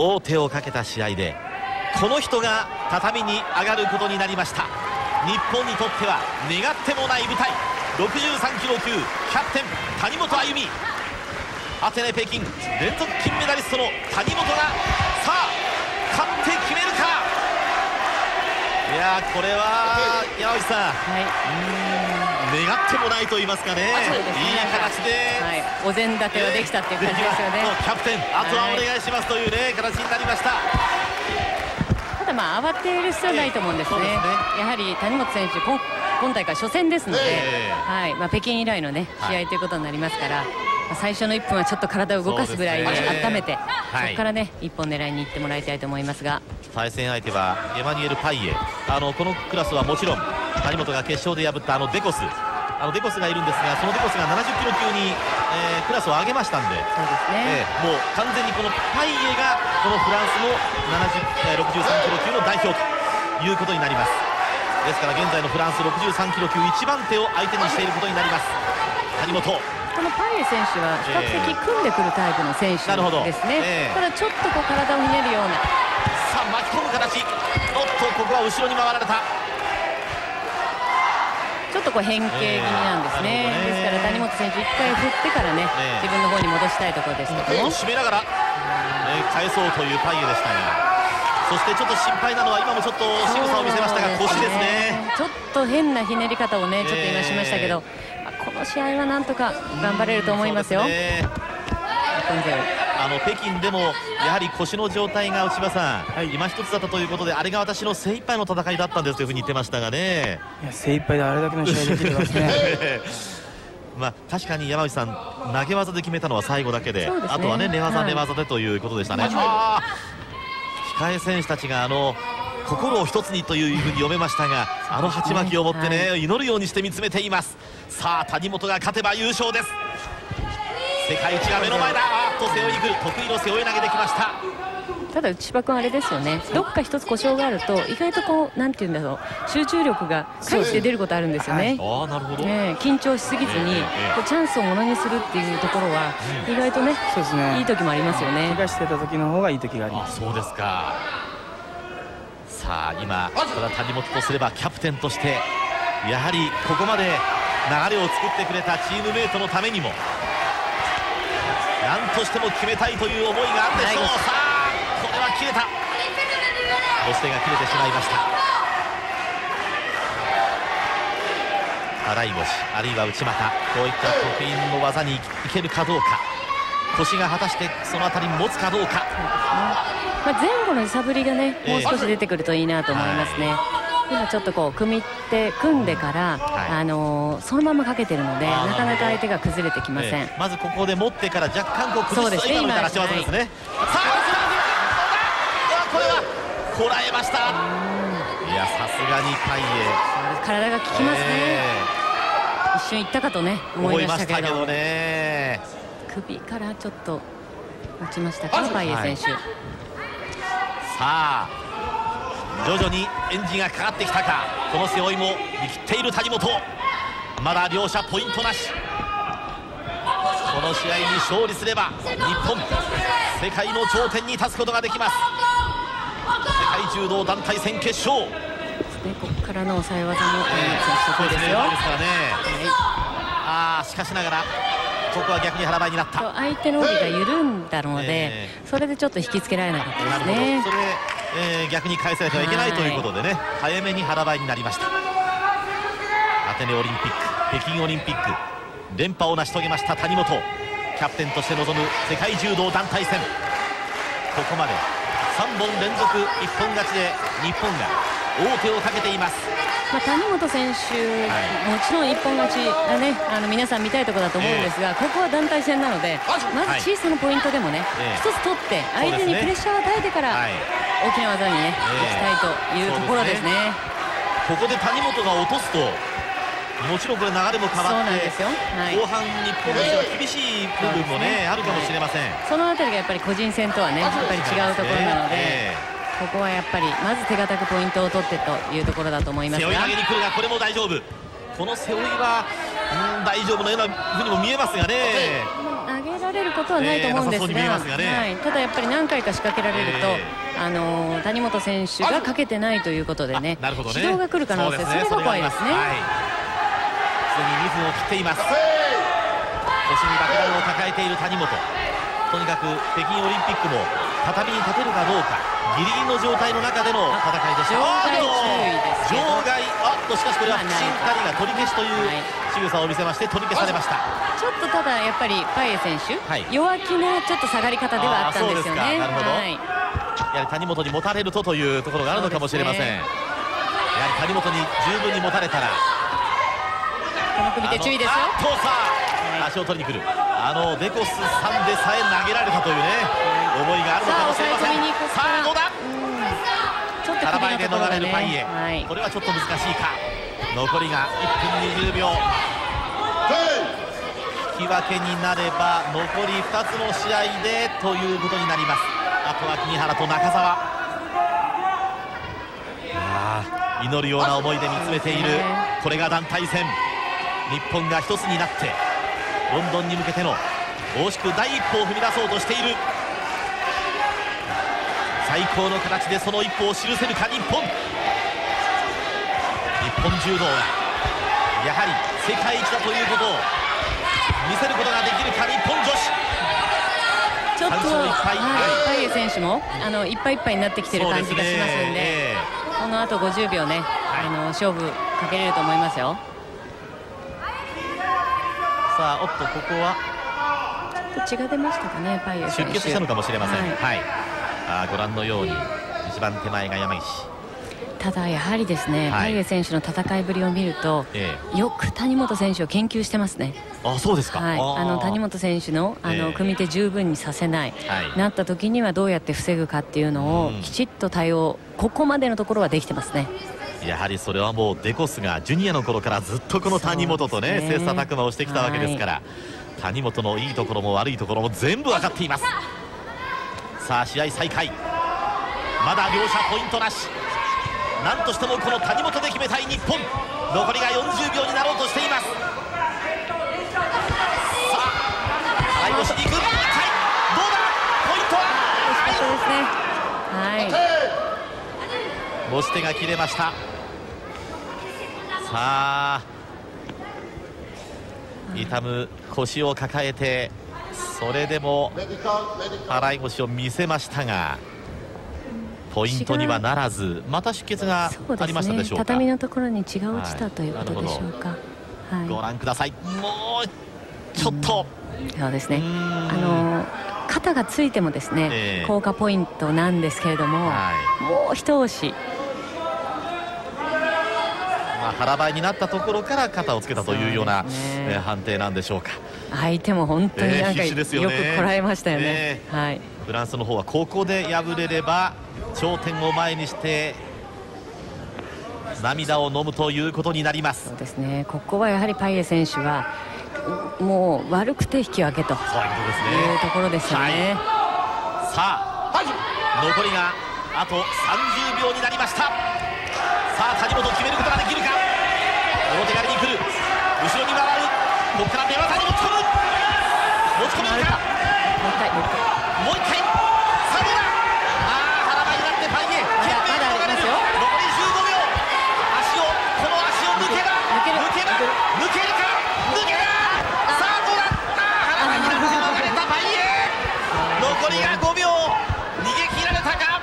王手をかけた試合でこの人が畳に上がることになりました。日本にとっては願ってもない舞台。63キロ級キャプテン谷本歩実アテネ北京連続金メダリストの谷本がさあ勝って決めるか。いやこれは山内さん、はい、うん願ってもないと言いますかね、ね、いい形で、はい、お膳立てはできたっていう感じですよね。キャプテンあとはお願いしますというね、形になりました。ただまあ慌てる必要はないと思うんですね。えーやはり谷本選手今今大会初戦ですので、えー、はい。まあ、北京以来のね試合ということになりますから、最初の1分はちょっと体を動かすぐらいで温めてそ,、こからね1本狙いにいってもらいたいと思いますが。対戦相手はエマニュエル・パイエ。あのこのクラスはもちろん谷本が決勝で破ったあのデコス。あのデコスがいるんですがそのデコスが70キロ級に、えー、クラスを上げましたんで。そうですね、えー、もう完全にこのパイエがこのフランスの70、えー、63キロ級の代表ということになります。ですから現在のフランス63キロ級一番手を相手にしていることになります。谷本。このパイエ選手は比較的組んでくるタイプの選手ですね、えー、ただちょっとこう体をひねるような。さあ巻き込む形。おっとここは後ろに回られた。ちょっとこう変形気味なんですね。えー、ですから谷本選手1回振ってからね、自分の方に戻したいところですけども。締めながら、えー、返そうというパイエでしたがそしてちょっと心配なのは今もちょっと仕草を見せましたが腰ですね。ちょっと変なひねり方をねちょっと今しましたけど、この試合はなんとか頑張れると思いますよ。あの北京でもやはり腰の状態が内場さん、はい、今一つだったということであれが私の精一杯の戦いだったんですというふうに言ってましたがね。いや精一杯であれだけの試合できてますね。まあ、確かに山内さん投げ技で決めたのは最後だけで、ね、あとはね寝技、寝技でということでしたね。控え選手たちがあの心を一つにというふうに読めましたがあの鉢巻きを持ってね、はい、祈るようにして見つめています。さあ谷本が勝てば優勝です。世界一が目の前だと背負いにくる得意の背負い投げできました。ただ内場君あれですよね。どっか一つ故障があると意外とこうなんていうんだろう。集中力がかえって出ることあるんですよね、あなるほど、ね、緊張しすぎずに、こうチャンスをものにするっていうところは意外とねそうですね。いい時もありますよね。怪我してた時の方がいい時があります。そうですか。さあ今ただ谷本とすればキャプテンとしてやはりここまで流れを作ってくれたチームメートのためにも何としても決めたいという思いがあるでしょう。さあこれは切れた。押し手が切れてしまいました。洗い腰あるいは内股こういった得意の技にいけるかどうか。腰が果たしてその辺り持つかどうか、まあ、前後の揺さぶりがねもう少し出てくるといいなと思いますね、えー今ちょっとこう組みって組んでから、はい、あのー、そのままかけてるのでなかなか相手が崩れてきません、えー、まずここで持ってから若干こう崩す今の足技ですね、はい、さあこれはこらえました。いやさすがにパイエ体が効きますね、えー、一瞬いったかとね思いましたけど。ね。首からちょっと落ちましたかパイエ選手、はい、さあ徐々にエンジンがかかってきたか。この背負いも見切っている谷本。まだ両者ポイントなし。この試合に勝利すれば日本世界の頂点に立つことができます。世界柔道団体戦決勝。ここからの抑え技も、えー、得意ですよ、ね、ですからね、はい、ああしかしながらここは逆に腹ばいになった。相手の帯が緩んだので、えー、それでちょっと引きつけられなかったですね。それ、えー、逆に返されてはいけないということでね、早めに腹ばいになりました。アテネオリンピック北京オリンピック連覇を成し遂げました谷本。キャプテンとして臨む世界柔道団体戦。ここまで3本連続一本勝ちで日本が王手をかけています。まあ、谷本選手、はい、もちろん一本勝ちがねあの皆さん見たいところだと思うんですが、えー、ここは団体戦なのでまず。小さなポイントでもね、はい、一つ取って相手にプレッシャーを与えてから、大きな技にね、いきたいというところですね。ここで谷本が落とすともちろんこれ流れも変わって、はい、後半日本としては厳しい部分もね、あるかもしれません、そのあたりがやっぱり個人戦とはねやっぱり違うところなので、えーここはやっぱりまず手堅くポイントを取ってというところだと思いますが。背負い投げに来るがこれも大丈夫。この背負いは、うん、大丈夫のようなふうにも見えますがねられることはないと思うんですが、えーね、はい、ただやっぱり何回か仕掛けられると、えー、あのー、谷本選手がかけてないということでね、なるほどね。指導が来る可能性、そ、ね,、れが怖いですね。す。で、に2分を切っています。腰に爆弾を抱えている谷本。とにかく北京オリンピックも畳に立てるかどうかギリギリの状態の中での戦いでした。場外あっとしかしこれは不審2人が取り消しという仕草を見せまして取り消されました。ちょっとただやっぱりパイエ選手、はい、弱気なちょっと下がり方ではあったんですよね。なるほど、はい、やはり谷本に持たれるとというところがあるのかもしれません、ね、やはり谷本に十分に持たれたらこの組で注意ですよあとさあ、足を取りに来る。あのデコスさんでさえ投げられたというね思いがあるのかもしれません。さあどうだ？ちょっと腹で逃れるパイエ、はい、これはちょっと難しいか。残りが1分20秒。引き分けになれば残り2つの試合でということになります。あとは君原と中澤。祈るような思いで見つめている。これが団体戦日本が一つになってロンドンに向けての大しく第一歩を踏み出そうとしている。最高の形でその一歩を記せるか日本。日本柔道がやはり世界一だということを見せることができるか日本女子。ちょっとパイエ選手もあのいっぱいいっぱいになってきてる感じがしますんで、ね、このあと50秒ね、はい、あの勝負かけれると思いますよさあおっとここは。ちょっと血が出ましたかねパイエ出血したのかもしれません、はい、はい。あご覧のように一番手前が山岸。ただやはりですね、はい、パイエ選手の戦いぶりを見ると、ええ、よく谷本選手を研究してますね。あそうですか、はい、あの谷本選手のあの、え、組手十分にさせない、はい、なった時にはどうやって防ぐかっていうのをきちっと対応ここまでのところはできてますね。やはりそれはもうデコスがジュニアの頃からずっとこの谷本とね切磋琢磨をしてきたわけですから、谷本のいいところも悪いところも全部分かっています。さあ試合再開。まだ両者ポイントなし。何としてもこの谷本で決めたい日本。残りが40秒になろうとしています。さあ払い腰に行く。どうだ？ポイントは？はい。持ち手が切れましたさあ痛む腰を抱えてそれでも払い腰を見せましたがポイントにはならずまた出血がありましたでしょうか、ね、畳のところに血が落ちたということでしょうか、はい、ご覧ください。もうちょっと。そうですね。あの肩がついてもですね、えー、効果ポイントなんですけれども、はい、もう一押し。まあ、腹ばいになったところから肩をつけたというような、判定なんでしょうか相手も本当になんか、よくこらえましたよね、はい、フランスの方はここで敗れれば頂点を前にして涙を飲むということになりますそうですねここはやはりパイエ選手はもう悪くて引き分けというところですよね、はい、さあ残りがあと30秒になりましたさあ谷本決めることができるか？表刈りに来る。後ろに回る。ここから寝技に持ち込む。持ち込めるか？もう一回。もう一回。さあどうだ？ああ腹ばいになってパイエ。懸命に逃れる。残り15秒。足をこの足を抜けば抜けば抜けるか？抜けた。さあどうだ？ああ腹ばいになって逃れたパイエ。残りが5秒。逃げ切られたか？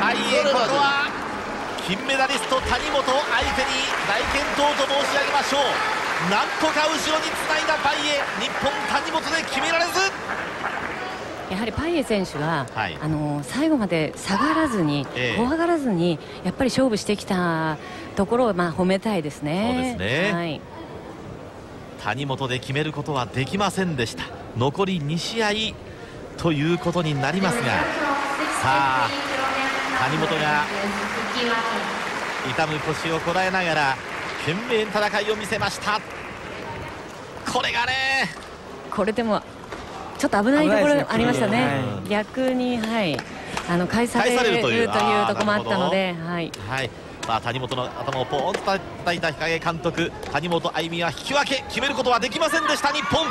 パイエここは金メダリスト谷本相手に大健闘と申し上げましょう。なんとか後ろにつないだパイエ。日本谷本で決められず。やはりパイエ選手が、はい、あの最後まで下がらずに、えー、怖がらずにやっぱり勝負してきたところをまあ褒めたいですね。そうですね、はい、谷本で決めることはできませんでした。残り2試合ということになりますが。さあ谷本が痛む腰をこらえながら懸命戦いを見せました。これがねこれでもちょっと危ないところありましたね、ねはい、逆にはい。あの返されるというところもあったのではい、はい。まあ、谷本の頭をポーンと叩いた日陰監督谷本歩実は引き分け決めることはできませんでした日本